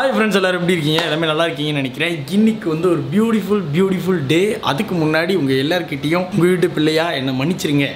Hi friends எல்லோரும் எப்படி இருக்கீங்க? எல்லாமே நல்லா இருக்கீங்கன்னு நினைக்கிறேன். இன்னைக்கு வந்து ஒரு பியூட்டிஃபுல் பியூட்டிஃபுல் டே அதுக்கு முன்னாடி உங்கள் எல்லாருக்கிட்டேயும் உங்கள் வீட்டு பிள்ளையா என்னை மன்னிச்சிருங்க.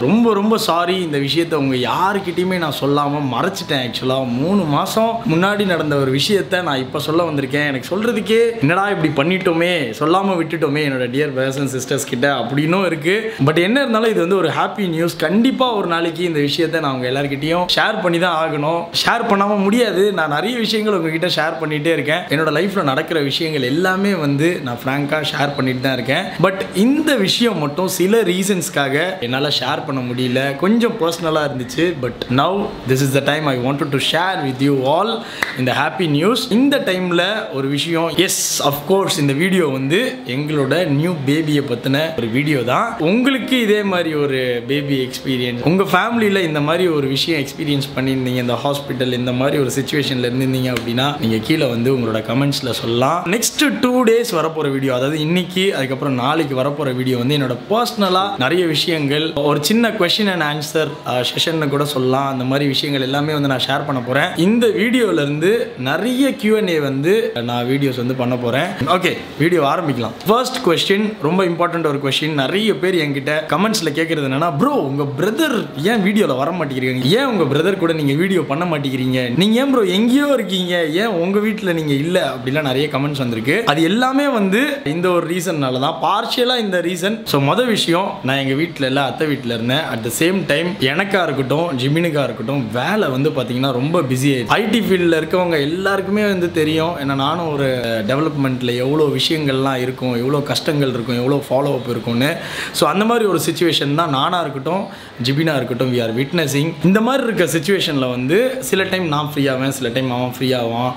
ரொம்ப ரொம்ப சாரி இந்த விஷயத்த அவங்க யாருக்கிட்டேயுமே நான் சொல்லாமல் மறைச்சிட்டேன். ஆக்சுவலாக மூணு மாதம் முன்னாடி நடந்த ஒரு விஷயத்த நான் இப்போ சொல்ல வந்திருக்கேன். எனக்கு சொல்கிறதுக்கே என்னடா இப்படி பண்ணிட்டோமே? சொல்லாமல் விட்டுட்டோமே என்னோட டியர் பிரதர்ஸ் அண்ட் சிஸ்டர்ஸ் கிட்ட அப்படின்னும் இருக்குது பட் என்ன இருந்தாலும் இது வந்து ஒரு ஹாப்பி நியூஸ் கண்டிப்பாக ஒரு நாளைக்கு இந்த விஷயத்த நான் உங்கள் எல்லாருக்கிட்டையும் ஷேர் பண்ணி தான் ஆகணும். ஷேர் பண்ணாமல் முடியாது. நான் நிறைய விஷயங்கள் உங்ககிட்ட ஷேர் பண்ணிகிட்டே இருக்கேன். என்னோட லைஃப்பில் நடக்கிற விஷயங்கள் எல்லாமே வந்து நான் ஃப்ராங்காக ஷேர் பண்ணிட்டு தான் இருக்கேன். பட் இந்த விஷயம் மட்டும் சில ரீசன்ஸ்க்காக என்னால் ஷேர் பண்ண முடியல. கொஞ்சம் பர்சனலாக இருந்துச்சு but now this is the time I want to share with you all இந்த ஹாப்பி நியூஸ் இந்த டைமில் ஒரு விஷயம் எஸ் அஃப்கோர்ஸ் இந்த வீடியோ வந்து எங்களோட நியூ பேபியை பற்றின ஒரு வீடியோ தான். உங்களுக்கு இதே மாதிரி ஒரு பேபி எக்ஸ்பீரியன்ஸ் உங்கள் ஃபேமிலியில் இந்த மாதிரி ஒரு விஷயம் எக்ஸ்பீரியன்ஸ் பண்ணியிருந்தீங்க இந்த ஹாஸ்பிட்டல் இந்த மாதிரி ஒரு சுச்சுவேஷனில் இருந்திருந்தீங்க அப்படின்னா நீங்கள் கீழே வந்து உங்களோட கமெண்ட்ஸில் சொல்லலாம். நெக்ஸ்ட் டூ டேஸ் வரப்போகிற வீடியோ அதாவது இன்னைக்கு அதுக்கப்புறம் நாளைக்கு வரப்போகிற வீடியோ வந்து என்னோட பர்சனலாக நிறைய விஷயங்கள் ஒரு சின்ன கொஷின் அண்ட் ஆன்சர் செஷன் கூட சொல்லலாம். அந்த மாதிரி விஷயங்கள் எல்லாமே வந்து நான் ஷேர் பண்ண போகிறேன் இந்த வீடியோல இருந்து நிறைய கியூஎன்ஏ வந்து நான் வீடியோஸ் வந்து பண்ண போகிறேன் ஓகே வீடியோ ஆரம்பிக்கலாம். ஃபர்ஸ்ட் கொஸ்டின் ரொம்ப இம்பார்ட்டன்ட் ஒரு கொஸ்டின் நிறைய பேர் என்கிட்ட கமெண்ட்ஸில் கேட்குறது என்னன்னா ப்ரோ உங்கள் பிரதர் ஏன் வீடியோவில் வர மாட்டேங்கிறீங்க? ஏன் உங்கள் பிரதர் கூட நீங்கள் வீடியோ பண்ண மாட்டேங்கிறீங்க? நீங்கள் ஏன் ப்ரோ எங்கேயோ இருக்கீங்க? ஏன் உங்கள் வீட்டில் நீங்கள் இல்லை? அப்படிலாம் நிறைய கமெண்ட்ஸ் வந்திருக்கு. அது எல்லாமே வந்து இந்த ஒரு ரீசன்னால தான் பார்ஷியலாக இந்த ரீசன் ஸோ மொதல் விஷயம் நான் எங்கள் வீட்டில் இல்லை அத்தை வீட்டில் இருந்தேன். அட் த சேம் டைம் எனக்கா இருக்கட்டும் ஜிமினுக்கா இருக்கட்டும் வேலை வந்து பார்த்தீங்கன்னா ரொம்ப பிஸி ஆயிடுச்சு. ஐடி ஃபீல்டில் இருக்கவங்க எல்லாருக்குமே வந்து தெரியும். ஏன்னா நானும் ஒரு டெவலப்மெண்ட்டில் எவ்வளோ விஷயங்கள்லாம் இருக்கும் எவ்வளோ கஷ்டங்கள் இருக்கும் எவ்வளோ ஃபாலோ அப் இருக்கும்னு. ஸோ அந்த மாதிரி ஒரு சுச்சுவேஷன் தான் நானாக இருக்கட்டும் ஜிபினா இருக்கட்டும் வி ஆர் விட்னஸிங் இந்த மாதிரி இருக்க சுச்சுவேஷனில் வந்து சில டைம் நான் ஃப்ரீ ஆவேன் சில டைம் அவன் ஃப்ரீ ஆவான்.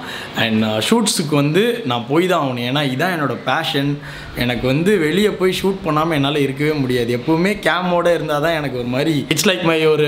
அண்ட் ஷூட்ஸுக்கு uh, வந்து நான் போய் தான் ஆகணும். ஏன்னா இதான் என்னோட பேஷன் எனக்கு வந்து வெளியே போய் ஷூட் பண்ணாமல் என்னால் இருக்கவே முடியாது. எப்போவுமே கேமோட இருந்தால் தான் எனக்கு ஒரு மாதிரி இட்ஸ் லைக் மை ஒரு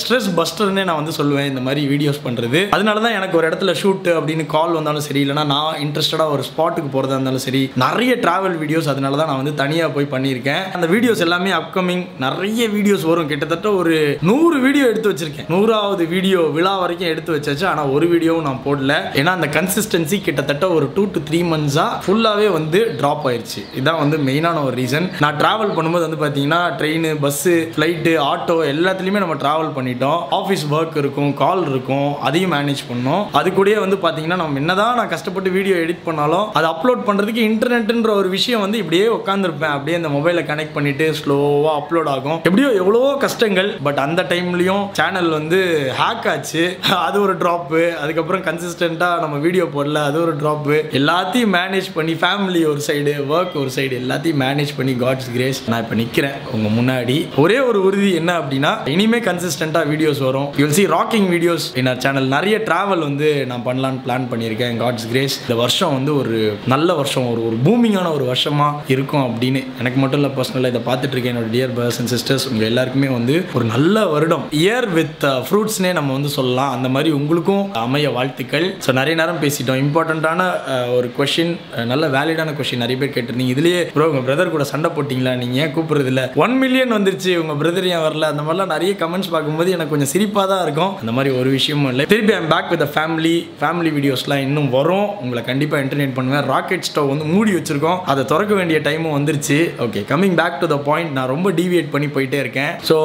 ஸ்ட்ரெஸ் பஸ்டர்னே நான் வந்து சொல்லுவேன் இந்த மாதிரி வீடியோஸ் பண்ணுறது அதனால தான் எனக்கு ஒரு இடத்துல ஷூட் அப்படின்னு கால் வந்தாலும் சரி இல்லைனா நான் இன்ட்ரெஸ்டடாக ஒரு ஸ்பாட்டுக்கு போகிறதா இருந்தாலும் சரி நிறைய ட்ராவல் வீடியோஸ் அதனால தான் நான் வந்து தனியாக போய் பண்ணியிருக்கேன். அந்த வீடியோஸ் எல்லாமே அப்கமிங் நிறைய வீடியோஸ் வரும். கிட்டத்தட்ட ஒரு நூறு வீடியோ எடுத்து வச்சிருக்கேன். நூறாவது வீடியோ விழா வரைக்கும் எடுத்து வச்சாச்சு. ஆனால் ஒரு வீடியோவும் நான் போடல. ஏன்னா அந்த கன்சிஸ்டன்சி கிட்டத்தட்ட ஒரு டூ டு த்ரீ மந்த்ஸாக ஃபுல்லாகவே வந்து ட்ராப் ஆயிடுச்சு இதான் வந்து மெயினான ஒரு ரீசன் நான் ட்ராவல் பண்ணும்போது வந்து பார்த்தீங்கன்னா ட்ரெயின் பஸ்ஸு ஃப்ளைட்டு ஆட்டோ எல்லாத்துலேயுமே நம்ம ட்ராவல் பண்ணிட்டோம். ஆஃபீஸ் ஒர்க் இருக்கும் கால் இருக்கும் அதையும் மேனேஜ் பண்ணோம். அது கூட வந்து பார்த்தீங்கன்னா நம்ம என்னதான் நான் கஷ்டப்பட்டு வீடியோ எடிட் பண்ணாலும் அதை அப்லோட் பண்ணுறதுக்கு இன்டர்நெட்டுன்ற ஒரு விஷயம் வந்து இப்படியே உட்காந்துருப்பேன் அப்படியே அந்த மொபைலை கனெக்ட் பண்ணிட்டு ஸ்லோவாக அப்லோட் ஆகும். எப்படியோ எவ்வளவோ கஷ்டங்கள் பட் அந்த டைம்லையும் சேனல் வந்து ஹேக் ஆச்சு. அது ஒரு ட்ராப்பு அதுக்கப்புறம் கன்சிஸ்டண்ட்டாக நம்ம வீடியோ போடல அது ஒரு ட்ராப்பு எல்லாத்தையும் மேனேஜ் பண்ணி ஃபேமிலி ஒரு சைடு ஒர்க் ஒரு சைடு எல்லாத்தையும் மேனேஜ் பண்ணி காட்ஸ் கிரேஸ் நான் இப்போ நிற்கிறேன் உங்கள் முன்னாடி. ஒரே ஒரு உறுதி என்ன அப்படின்னா இனிமே கன்சிஸ்டண்ட்டாக வீடியோஸ் வரும். யூல் சி ராக்கிங் வீடியோஸ் என்ன சேனல் நிறைய ட்ராவல் வந்து நான் பண்ணலான்னு பிளான் பண்ணியிருக்கேன். காட்ஸ் கிரேஸ் இந்த வருஷம் வந்து ஒரு நல்ல வருஷம். ஒரு ஒரு பூமிங்கான ஒரு வருஷமாக இருக்கும் அப்படின்னு. எனக்கு மட்டும் இல்லை பர்சனலாக இதை பார்த்துட்டு இருக்கேன். என்னோட டியர் பிரதர்ஸ் அண்ட் சிஸ்டர்ஸ் உங்கள் எல்லாருக்குமே வந்து ஒரு நல்ல வருடம். இயர் வித் ஃப்ரூட்ஸ்னே நம்ம வந்து சொல்லலாம். அந்த மாதிரி உங்களுக்கும் அமைய வாழ்த்துக்கள். ஸோ நிறைய நேரம் பேசிட்டோம். இம்பார்ட்டண்ட்டான uh, ஒரு கொஷின் நல்ல வேலிடான கொஷின் நிறைய பேர் கேட்டிருந்தீங்க. இதுலேயே ப்ரோ உங்கள் பிரதர் கூட சண்டை போட்டிங்களா? நீங்கள் ஏன் கூப்பிடுறது இல்லை ஒன் மில்லியன் வந்துருச்சு உங்கள் பிரதர் ஏன் வரல? அந்த மாதிரிலாம் நிறைய கமெண்ட்ஸ் பார்க்கும்போது எனக்கு கொஞ்சம் சிரிப்பாக தான் இருக்கும். அந்த மாதிரி ஒரு விஷயமும் இல்லை. திருப்பி I'm back with family family வீடியோஸ்லாம் இன்னும் வரும். உங்களை கண்டிப்பாக என்டர்டெயின் பண்ணுவேன். ராக்கெட் ஸ்டவ் வந்து மூடி வச்சிருக்கோம். அதை திறக்க வேண்டிய டைமும் வந்துருச்சு. Okay coming back to the point நான் ரொம்ப டிவியேட் பண்ணி போயிட்டே இருக்கேன். ஸோ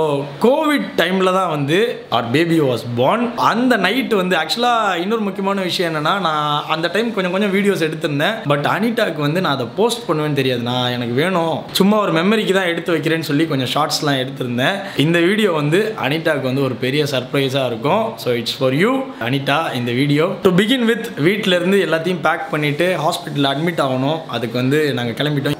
கோவிட் டைமில் தான் வந்து ஆர் பேபி வாஸ் பார்ன் அந்த நைட் வந்து ஆக்சுவலாக இன்னொரு முக்கியமான விஷயம் என்னன்னா நான் அந்த டைம் கொஞ்சம் கொஞ்சம் வீடியோஸ் எடுத்திருந்தேன். பட் அனிட்டாக்கு வந்து நான் அதை போஸ்ட் பண்ணுவேன் என்னன்னு தெரியாது. நான் எனக்கு வேணும். சும்மா ஒரு மெமரிக்கு தான் எடுத்து வைக்கிறேன்னு சொல்லி கொஞ்சம் ஷார்ட்ஸ்லாம் எடுத்திருந்தேன். இந்த வீடியோ வந்து அனிதாக்கு வந்து ஒரு பெரிய சர்ப்ரைஸாக இருக்கும். So it's for you Anitha இந்த வீடியோ டு பிகின் வித் வீட்டிலேருந்து எல்லாத்தையும் பேக் பண்ணிட்டு ஹாஸ்பிட்டலில் அட்மிட் ஆகணும். அதுக்கு வந்து நாங்கள் கிளம்பிட்டோம்.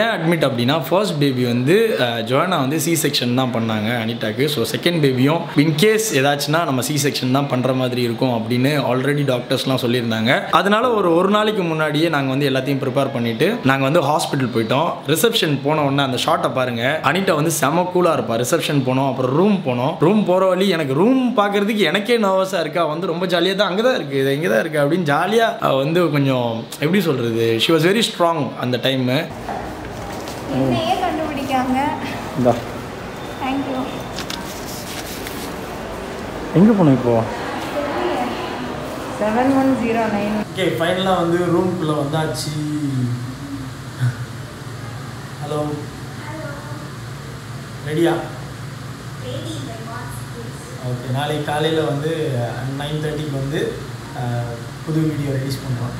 ஏன் அட்மிட் அப்படின்னா ஃபர்ஸ்ட் பேபி வந்து ஜோனா வந்து சி செக்ஷன் தான் பண்ணாங்க அனிதாக்கு ஸோ செகண்ட் பேபியும் இன்கேஸ் ஏதாச்சுன்னா நம்ம சி செக்ஷன் தான் பண்ணுற மாதிரி இருக்கும் அப்படின்னு ஆல்ரெடி டாக்டர்ஸ்லாம் சொல்லியிருந்தாங்க. அதனால ஒரு ஒரு நாளைக்கு முன்னாடியே நாங்கள் வந்து எல்லாத்தையும் ப்ரிப்பேர் பண்ணிட்டு நாங்கள் வந்து ஹாஸ்பிட்டல் போயிட்டோம். ரிசப்ஷன் போன உடனே அந்த ஷார்ட்டை பாருங்க. அனிட்டா வந்து செம கூலாக இருப்பா. ரிசப்ஷன் போனோம் அப்புறம் ரூம் போனோம். ரூம் போகிற வழி எனக்கு ரூம் பார்க்கறதுக்கு எனக்கே நர்வஸாக இருக்கா? வந்து ரொம்ப ஜாலியாக தான் அங்கே தான் இருக்குது இது இங்கே தான் இருக்குது அப்படின்னு ஜாலியாக வந்து கொஞ்சம் எப்படி சொல்கிறது ஷி வாஸ் வெரி ஸ்ட்ராங் அந்த டைமு என்னையே கண்டுபிடிக்காங்க. இந்தா. தேங்க்யூ எங்கே போகணும் இப்போ? Seven one zero nine okay ஃபைனலாக வந்து ரூம்குள்ளே வந்தாச்சு. ஹலோ ரெடியா ஓகே நாளைக்கு காலையில் வந்து நைன் தேர்ட்டிக்கு வந்து அஹ், புது வீடியோ ரிலீஸ் பண்ணுறோம்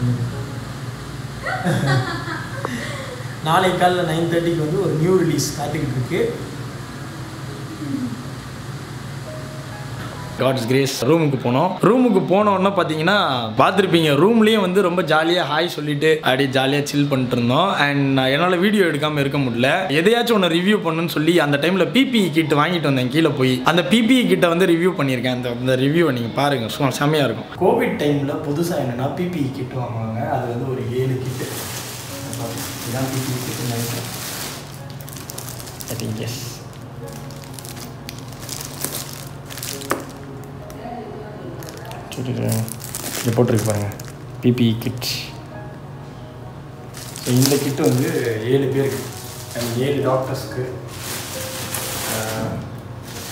நாளைக்கு காலையில் நைன் தேர்ட்டிக்கு வந்து ஒரு நியூ ரிலீஸ் காத்துக்கிட்டு இருக்கு. காட்ஸ் கிரேஸ் ரூமுக்கு போனோம். ரூமுக்கு போனோன்னா பார்த்தீங்கன்னா பார்த்துருப்பீங்க ரூம்லேயும் வந்து ரொம்ப ஜாலியாக ஹாய் சொல்லிட்டு அப்படியே ஜாலியாக சில் பண்ணிட்டு இருந்தோம். அண்ட் என்னால் வீடியோ எடுக்காமல் இருக்க முடியல. எதையாச்சும் ஒன்று ரிவ்யூ பண்ணுன்னு சொல்லி அந்த டைமில் பிபிஇ கிட் வாங்கிட்டு வந்தேன். கீழே போய். அந்த பிபிஇ கிட்ட வந்து ரிவ்யூ பண்ணியிருக்கேன். அந்த அந்த ரிவ்யூவை நீங்கள் பாருங்கள் சும்மா செம்மையாக இருக்கும். கோவிட் டைமில் புதுசாக என்னென்னா பிபிஇ கிட் வாங்குவாங்க. அது வந்து ஒரு ஏழு கிட்டு இதான் PPE kit I think yes சொல்லிடுறேன் இங்கே போட்டிருக்கு பாருங்க பிபி கிட் ஸோ இந்த கிட் வந்து ஏழு பேருக்கு அண்ட் ஏழு டாக்டர்ஸ்க்கு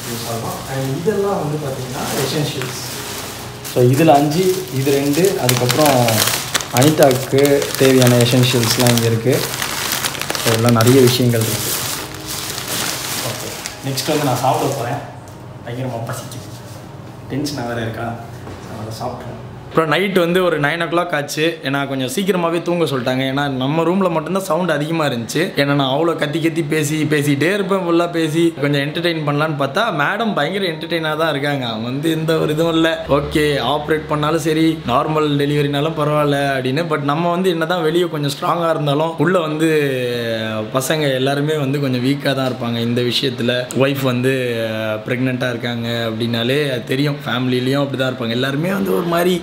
யூஸ் ஆகும் அண்ட் இதெல்லாம் வந்து பார்த்தீங்கன்னா எசென்ஷியல்ஸ் ஸோ இதில் அஞ்சு இது ரெண்டு அதுக்கப்புறம் அனிதாவுக்கு தேவையான எசென்ஷியல்ஸ்லாம் இங்கே இருக்குது ஸோ இதெல்லாம் நிறைய விஷயங்கள் இருக்குது ஓகே நெக்ஸ்ட் வந்து நான் சாப்பிட போகிறேன் பயங்கரமாக பசிக்குது. டென்ஷனாக வேறு இருக்கா? அதனால் சாப்பிட்றேன். அப்புறம் நைட் வந்து ஒரு நைன் ஓ கிளாக் ஆச்சு. ஏன்னா கொஞ்சம் சீக்கிரமாகவே தூங்க சொல்லிட்டாங்க. ஏன்னா நம்ம ரூமில் மட்டும்தான் சவுண்ட் அதிகமாக இருந்துச்சு. ஏன்னா நான் அவ்வளோ கத்தி கத்தி பேசி பேசிகிட்டே இருப்பேன் ஃபுல்லாக பேசி கொஞ்சம் என்டர்டெயின் பண்ணலான்னு பார்த்தா மேடம் பயங்கர என்டர்டெயினாக தான் இருக்காங்க. அவங்க வந்து எந்த ஒரு இதுவும் இல்லை. ஓகே ஆப்ரேட் பண்ணாலும் சரி நார்மல் டெலிவரினாலும் பரவாயில்ல அப்படின்னு. பட் நம்ம வந்து என்னதான் வெளியே கொஞ்சம் ஸ்ட்ராங்காக இருந்தாலும் உள்ளே வந்து பசங்க எல்லாருமே வந்து கொஞ்சம் வீக்காக தான் இருப்பாங்க. இந்த விஷயத்தில் ஒய்ஃப் வந்து ப்ரெக்னெண்ட்டாக இருக்காங்க அப்படின்னாலே அது தெரியும். ஃபேமிலிலையும் அப்படி தான் இருப்பாங்க. எல்லாருமே வந்து ஒரு மாதிரி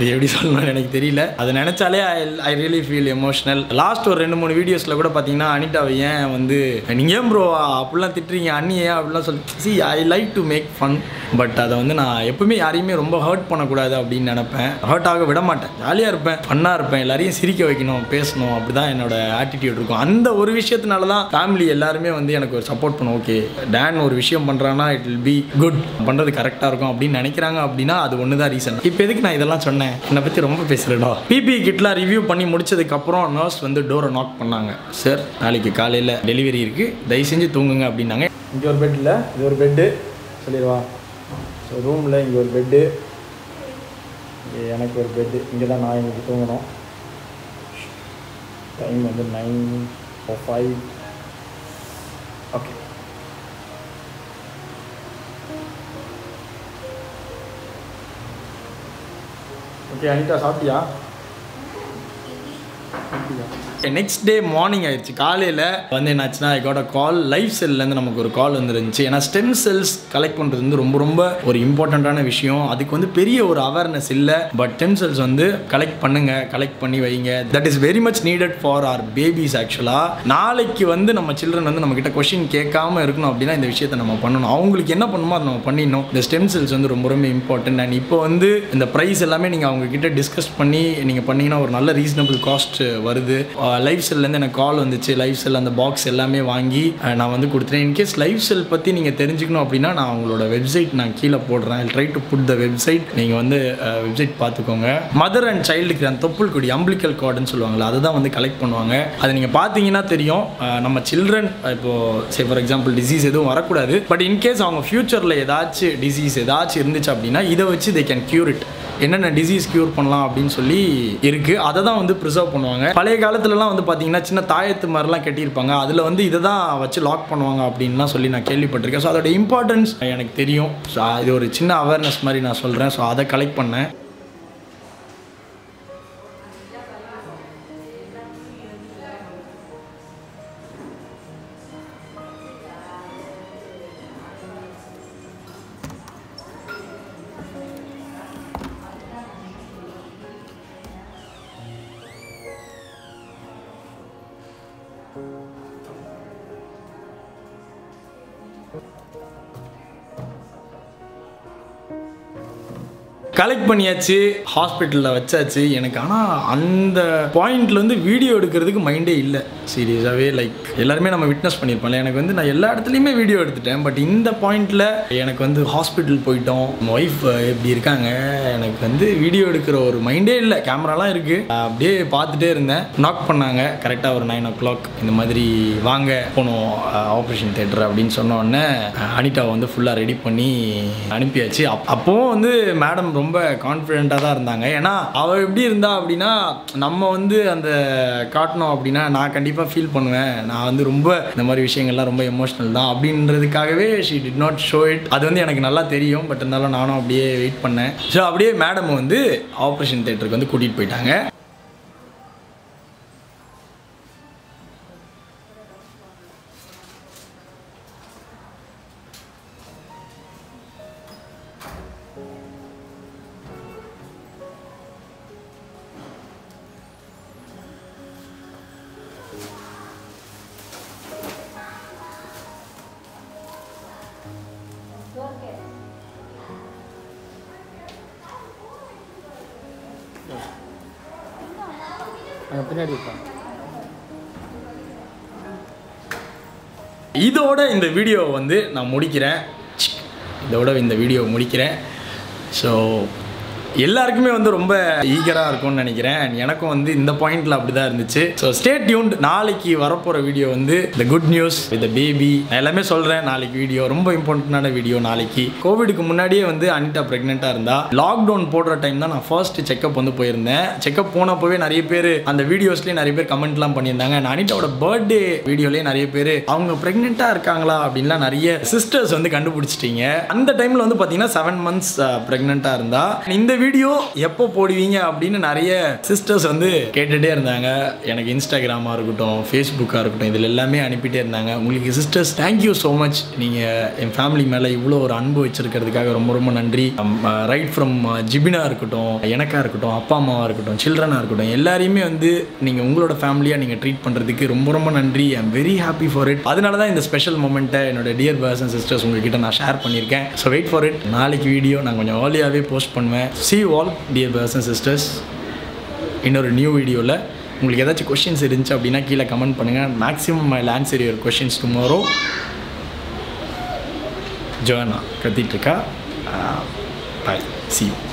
இது எப்படி சொல்லணும்னு எனக்கு தெரியல. அதை நினச்சாலே I I really feel emotional last ஒரு ரெண்டு மூணு வீடியோஸில் கூட பார்த்தீங்கன்னா அனிதாவை ஏன் வந்து நீங்கள் ஏன் ப்ரோ அப்படிலாம் திட்டுறீங்க? அண்ணி ஏன் அப்படிலாம் சொல்லி see I like to make fun but அதை வந்து நான் எப்பவுமே யாரையுமே ரொம்ப ஹர்ட் பண்ணக்கூடாது அப்படின்னு நினப்பேன். ஹர்ட் ஆக விட மாட்டேன். ஜாலியாக இருப்பேன். ஃபன்னாக இருப்பேன். எல்லாரையும் சிரிக்க வைக்கணும் பேசணும். அப்படி தான் என்னோட ஆட்டிடியூட் இருக்கும். அந்த ஒரு விஷயத்தினால தான் ஃபேமிலி எல்லாருமே வந்து எனக்கு ஒரு சப்போர்ட் பண்ணும் ஓகே டேன் ஒரு விஷயம் பண்ணுறான்னா இட் வில் பி குட் பண்ணுறது கரெக்டாக இருக்கும் அப்படின்னு நினைக்கிறாங்க அப்படின்னா அது ஒன்று தான் ரீசன் இப்போ எதுக்கு நான் இதெல்லாம் சொன்னேன்? என்னை பற்றி ரொம்ப பேசுகிறடா பிபி கிட்லாம் ரிவ்யூ பண்ணி முடிச்சதுக்கப்புறம் நர்ஸ் வந்து டோரை நாக் பண்ணாங்க. சார் நாளைக்கு காலையில் டெலிவரி இருக்குது தயவு செஞ்சு தூங்குங்க அப்படின்னாங்க. இங்கே ஒரு பெட் இல்லை. இது ஒரு பெட்டு சொல்லிடுவா. ஸோ ரூமில் இங்கே ஒரு பெட்டு எனக்கு ஒரு பெட்டு இங்கே தான் நான் இங்கே தூங்கணும். டைம் வந்து nine five okay okay Anitha next day morning ஆயிடுச்சு. காலையில் வந்து என்னாச்சுன்னா I got a call life செல்லேருந்து நமக்கு ஒரு கால் வந்துருந்துச்சு. ஏன்னா ஸ்டெம் செல்ஸ் கலெக்ட் பண்ணுறது வந்து ரொம்ப ரொம்ப ஒரு இம்பார்ட்டண்ட்டான விஷயம். அதுக்கு வந்து பெரிய ஒரு அவேர்னஸ் இல்லை. பட் ஸ்டெம் செல்ஸ் வந்து கலெக்ட் பண்ணுங்க கலெக்ட் பண்ணி வைங்க. That is very much needed for our babies ஆக்சுவலாக நாளைக்கு வந்து நம்ம சில்ட்ரன் வந்து நம்மக்கிட்ட கொஷின் கேட்காம இருக்கணும் அப்படின்னா இந்த விஷயத்தை நம்ம பண்ணணும். அவங்களுக்கு என்ன பண்ணுமோ அதை நம்ம பண்ணிடணும். இந்த ஸ்டெம் செல்ஸ் வந்து ரொம்ப ரொம்ப இம்பார்ட்டன்ட் அண்ட் இப்போ வந்து இந்த ப்ரைஸ் எல்லாமே நீங்கள் அவங்க கிட்ட டிஸ்கஸ் பண்ணி நீங்கள் பண்ணீங்கன்னா ஒரு நல்ல ரீசனபிள் காஸ்ட் வருது. லைஃப் செல்லேருந்து எனக்கு கால் வந்துச்சு. லைஃப் செல் அந்த பாக்ஸ் எல்லாமே வாங்கி நான் வந்து கொடுத்துட்டேன். இன்கேஸ் லைஃப் செல் பற்றி நீங்கள் தெரிஞ்சுக்கணும் அப்படின்னா நான் அவங்களோட வெப்சைட் நான் கீழே போடுறேன். Try to put the website நீங்கள் வந்து வெப்சைட் பார்த்துக்கோங்க. மதர் அண்ட் சைல்டுக்கு அந்த தொப்புள் கொடி அம்பிளிக்கல் கார்டுன்னு சொல்லுவாங்களா அதை தான் வந்து கலெக்ட் பண்ணுவாங்க. அதை நீங்கள் பார்த்தீங்கன்னா தெரியும். நம்ம சில்ட்ரன் இப்போது சே ஃபார் எக்ஸாம்பிள் டிசீஸ் எதுவும் வரக்கூடாது. பட் இன்கேஸ் அவங்க ஃப்யூச்சரில் ஏதாச்சும் டிசீஸ் ஏதாச்சும் இருந்துச்சு அப்படின்னா இதை வச்சு தே கேன் க்யூர் இட் என்னென்ன டிசீஸ் க்யூர் பண்ணலாம் அப்படின்னு சொல்லி இருக்குது அதை தான் வந்து ப்ரிசர்வ் பண்ணுவாங்க. பழைய காலத்துலலாம் வந்து பார்த்தீங்கன்னா சின்ன தாயத்து மாதிரிலாம் கட்டியிருப்பாங்க. அதில் வந்து இதை தான் வச்சு லாக் பண்ணுவாங்க அப்படின்லாம் சொல்லி நான் கேள்விப்பட்டிருக்கேன். ஸோ அதோட இம்பார்ட்டன்ஸ் எனக்கு தெரியும். ஸோ இது ஒரு சின்ன அவேர்னஸ் மாதிரி நான் சொல்கிறேன் ஸோ அதை கலெக்ட் பண்ணேன். கலெக்ட் பண்ணியாச்சு ஹாஸ்பிட்டலில் வச்சாச்சு. எனக்கு ஆனால் அந்த பாயிண்ட்லேருந்து வீடியோ எடுக்கிறதுக்கு மைண்டே இல்லை. சீரியஸாகவே லைக் எல்லாருமே நம்ம விட்னஸ் பண்ணியிருப்போம்ல. எனக்கு வந்து நான் எல்லா இடத்துலையுமே வீடியோ எடுத்துட்டேன். பட் இந்த பாயிண்டில் எனக்கு வந்து ஹாஸ்பிட்டல் போயிட்டோம். ஒய்ஃப் எப்படி இருக்காங்க? எனக்கு வந்து வீடியோ எடுக்கிற ஒரு மைண்டே இல்லை. கேமராலாம் இருக்குது அப்படியே பார்த்துட்டே இருந்தேன். நாக் பண்ணாங்க. கரெக்டாக ஒரு நைன் ஓ கிளாக் இந்த மாதிரி வாங்க போனோம். ஆப்ரேஷன் தேட்டர் அப்படின்னு சொன்னோடனே அனிட்டாவை வந்து ஃபுல்லாக ரெடி பண்ணி அனுப்பியாச்சு. அப் அப்போவும் வந்து மேடம் ரொம்ப கான்ஃபிடென்ட்டாக தான் இருந்தாங்க. ஏன்னா அவள் எப்படி இருந்தா அப்படின்னா நம்ம வந்து அந்த காட்டணும் அப்படின்னா நான் கண்டிப்பாக ஃபீல் பண்ணுவேன். நான் வந்து ரொம்ப இந்த மாதிரி விஷயங்கள்லாம் ரொம்ப எமோஷ்னல் தான் அப்படின்றதுக்காகவே she did not show it அது வந்து எனக்கு நல்லா தெரியும் பட் இருந்தாலும் நானும் அப்படியே வெயிட் பண்ணேன். ஸோ அப்படியே மேடம் வந்து ஆப்ரேஷன் தேட்டருக்கு வந்து கூட்டிகிட்டு போயிட்டாங்க. பின்னாடி இதோட இந்த வீடியோ வந்து நான் முடிக்கிறேன். இதோட இந்த வீடியோ முடிக்கிறேன். ஸோ எல்லாருக்குமே வந்து ரொம்ப ஈகராக இருக்கும்னு நினைக்கிறேன். எனக்கும் வந்து இந்த பாயிண்ட்ல அப்படி தான் இருந்துச்சு. ஸோ ஸ்டே டியூன்ட் நாளைக்கு வரப்போகிற வீடியோ வந்து the good news with baby நான் எல்லாமே சொல்கிறேன் நாளைக்கு வீடியோ ரொம்ப இம்பார்ட்டண்டான வீடியோ நாளைக்கு. கோவிடுக்கு முன்னாடியே வந்து அனிதா ப்ரெக்னெண்ட்டாக இருந்தா. லாக்டவுன் போடுற டைம் தான் நான் ஃபர்ஸ்ட் செக்அப் வந்து போயிருந்தேன். செக்அப் போனப்போவே நிறைய பேர் அந்த வீடியோஸ்லேயே நிறைய பேர் கமெண்ட்லாம் பண்ணியிருந்தாங்க. நான் அனிதாவோட பர்த்டே வீடியோலேயே நிறைய பேர் அவங்க ப்ரெக்னெண்ட்டாக இருக்காங்களா? அப்படின்லாம் நிறைய சிஸ்டர்ஸ் வந்து கண்டுபிடிச்சிட்டீங்க. அந்த டைமில் வந்து பார்த்தீங்கன்னா செவன் மந்த்ஸ் ப்ரெக்னெண்ட்டாக இருந்தா. இந்த வீடியோ வீடியோ எப்போ போடுவீங்க அப்படின்னு நிறைய சிஸ்டர்ஸ் வந்து கேட்டுகிட்டே இருந்தாங்க. எனக்கு இன்ஸ்டாகிராமாக இருக்கட்டும் ஃபேஸ்புக்காக இருக்கட்டும் இதில் எல்லாமே அனுப்பிட்டே இருந்தாங்க. உங்களுக்கு சிஸ்டர்ஸ் தேங்க்யூ ஸோ மச் நீங்கள் என் ஃபேமிலி மேலே இவ்வளோ ஒரு அன்பு வச்சுருக்கிறதுக்காக ரொம்ப ரொம்ப நன்றி. ரைட் ஃப்ரம் ஜிபினா இருக்கட்டும் எனக்காக இருக்கட்டும் அப்பா அம்மாவாக இருக்கட்டும் சில்ட்ரனாக இருக்கட்டும் எல்லாரையுமே வந்து நீங்கள் உங்களோட ஃபேமிலியாக நீங்கள் ட்ரீட் பண்ணுறதுக்கு ரொம்ப ரொம்ப நன்றி. I am very happy for it அதனால தான் இந்த ஸ்பெஷல் மூமெண்ட்டை என்னோட டியர் பர்சன் சிஸ்டர்ஸ் உங்ககிட்ட நான் ஷேர் பண்ணியிருக்கேன். ஸோ வெயிட் ஃபார் இட் நாளைக்கு வீடியோ நான் கொஞ்சம் ஏர்லியாகவே போஸ்ட் பண்ணுவேன். See all dear brothers and sisters இன்னொரு நியூ வீடியோவில் உங்களுக்கு ஏதாச்சும் கொஷின்ஸ் இருந்துச்சு அப்படின்னா கீழே கமெண்ட் பண்ணுங்கள் maximum I answer your questions tomorrow Jonah கத்திட்டுருக்கா bye see you